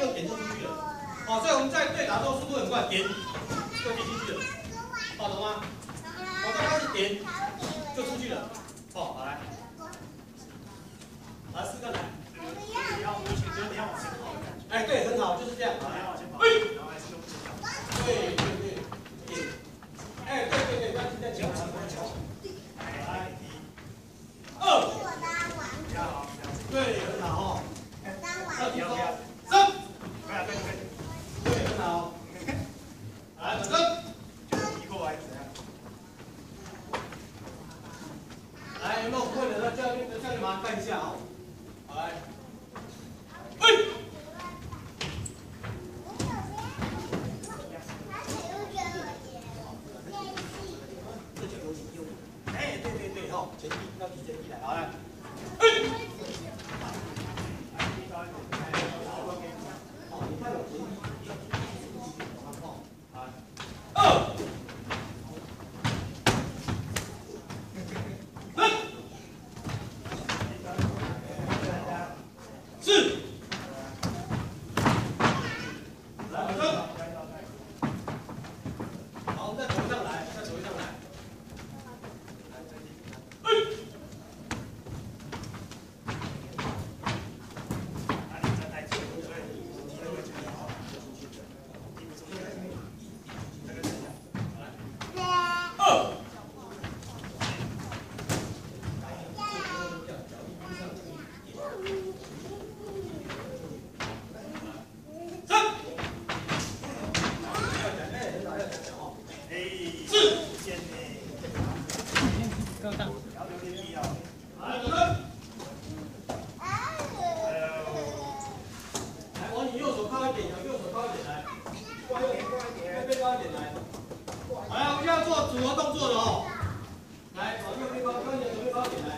又点就出去了。好，所以我们在对打的时候速度很快，点就点进去了。好，懂吗？我刚开始点就出去了。好，好来，来四个来。哎，对，很好，就是这样。哎，对对对对。哎，对对对，不要停在脚上，不要脚。来，一、二。对，很好哦。二、第三。对，很好。来，转身。来，有没有困难的？教练，教练马上看一下哦。来。哎。前进要提前进来，好来。组 어! 来，往右边高，高一点，左边高一点，来，来，对。